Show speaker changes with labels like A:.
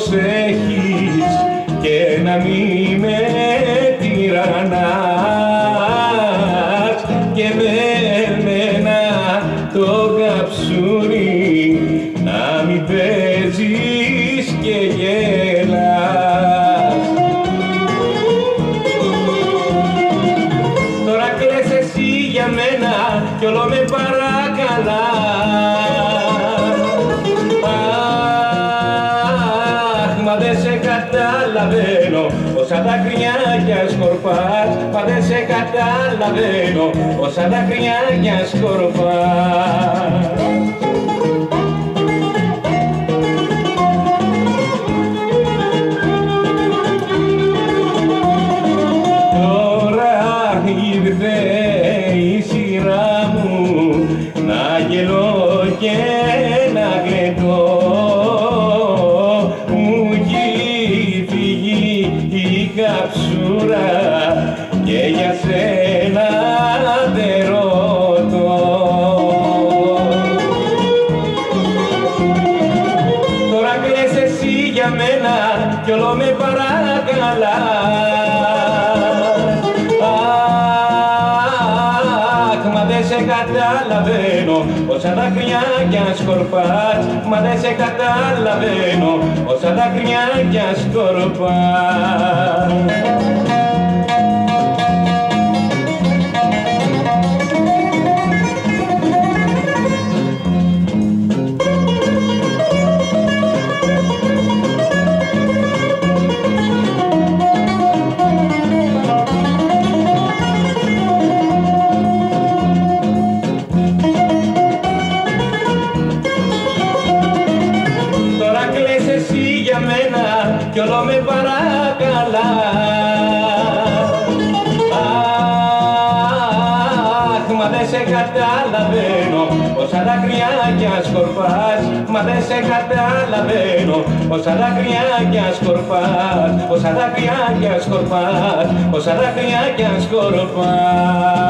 A: προσέχεις και να μη με τυραννάς και με εμένα το καψούρι να μην παίζεις και γελάς. Τώρα κλαις εσύ για μένα κι όλο με παρα καταλαβαίνω. Όσα δάκρυα κι σκορπάς Μα δεν σε καταλαβαίνω. Όσα δάκρυα κι σκορπάς. Τώρα ήρθε η σειρά μου να γελώ και κι όλο με παρακαλάς. Αχ, μα δεν σε καταλαβαίνω. Όσα δάκρυα κι αν σκορπάς Μα δεν σε καταλαβαίνω. Όσα δάκρυα κι αν σκορπάς κι όλο με παρακαλάς. Αχ, μα δεν σε καταλαβαίνω Όσα δάκρυα κι αν σκορπάς Μα δεν σε καταλαβαίνω Όσα δάκρυα κι αν σκορπάς Όσα δάκρυα κι αν σκορπάς Όσα δάκρυα κι αν σκορπάς